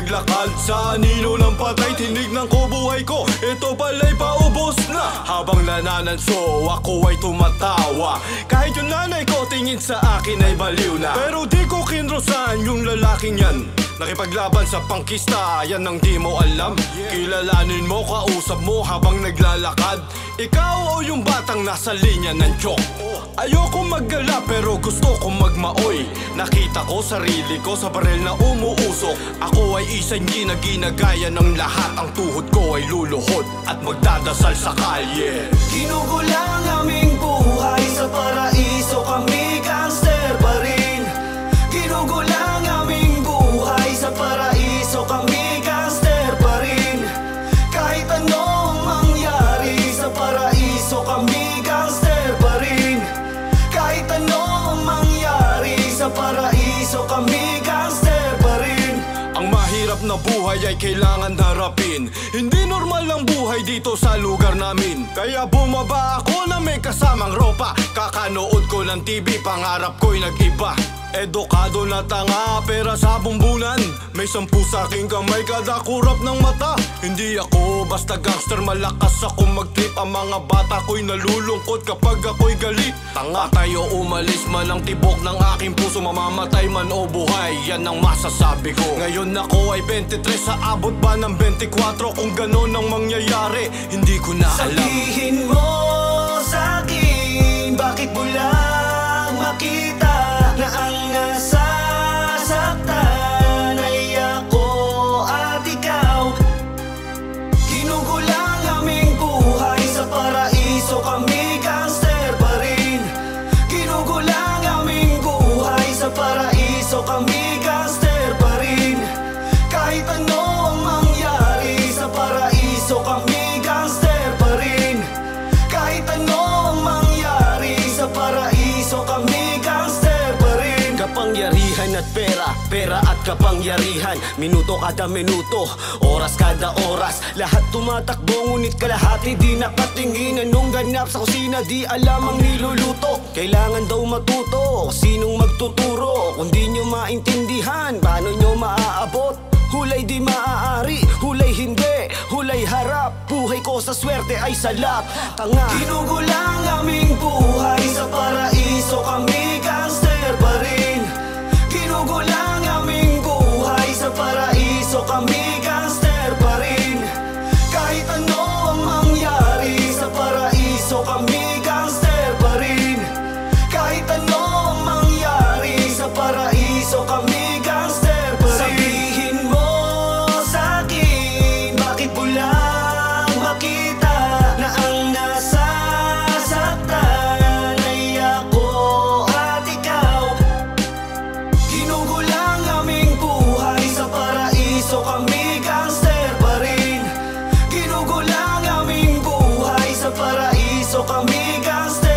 naglakad sa anino ng patay Tinignan ko buhay ko, ito pala'y paubos na. Habang nanananso, ako ay tumatawa. Kahit yung nanay ko tingin sa akin ay baliw na. Pero di ko kinrosan yung lalaking yan Nakipaglaban sa pangkista, yan ang di mo alam. Kilalanin mo, kausap mo habang naglalakad. Ikaw o yung batang nasa linya ng chok Ayoko maggala pero gusto kong magmaoy. Nakita ko sarili ko sa baril na umuusok. Ako ay isang gina ginagaya ng lahat. Ang tuhod ko ay luluhod at magdadasal sa kalye. Ginugulang mahirap na buhay ay kailangan harapin. Hindi normal ang buhay dito sa lugar namin. Kaya bumaba ako na may kasamang ropa. Kakanood ko ng TV, pangarap ko'y nag-iba Edukado na tanga, pera sa bumbunan May sampu sa aking kamay, kada kurap ng mata. Hindi ako basta gangster, malakas ako mag-trip. Ang mga bata ko'y nalulungkot kapag ako'y galit. Tanga tayo umalis man ang tibok ng aking puso. Mamamatay man o buhay, yan ang masasabi ko. Ngayon ako ay 23, sa abot ba ng 24 Kung ganon ang mangyayari, hindi ko na alam. Sabihin mo sa akin Bakit mo at pera, pera at kapangyarihan. Minuto kada minuto, oras kada oras. Lahat tumatakbo ngunit kalahati di nakatingin. Anong ganap sa kusina di alam ang niluluto. Kailangan daw matuto, sinong magtuturo? Kung di nyo maintindihan, paano nyo maaabot? Hulay di maaari, hulay hindi. Hulay harap, buhay ko sa swerte ay salap Tanga. Ginugulang aming buhay sa paraiso Kami paraiso Kami gangster